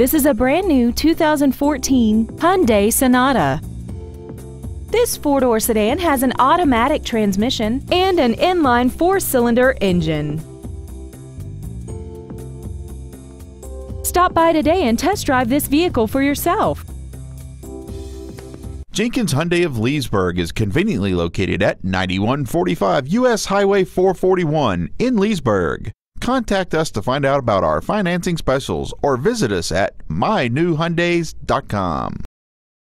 This is a brand new 2014 Hyundai Sonata. This four-door sedan has an automatic transmission and an inline four-cylinder engine. Stop by today and test drive this vehicle for yourself. Jenkins Hyundai of Leesburg is conveniently located at 9145 US Highway 441 in Leesburg. Contact us to find out about our financing specials or visit us at mynewhyundais.com.